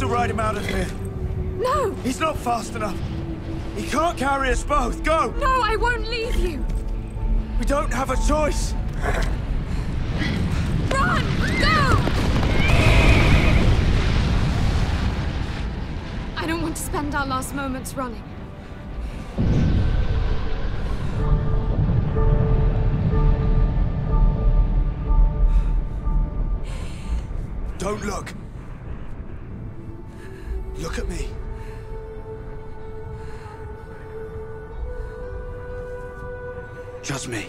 to ride him out of here. No! He's not fast enough. He can't carry us both. Go! No, I won't leave you! We don't have a choice. Run! Go! I don't want to spend our last moments running. Don't look. Look at me. Just me.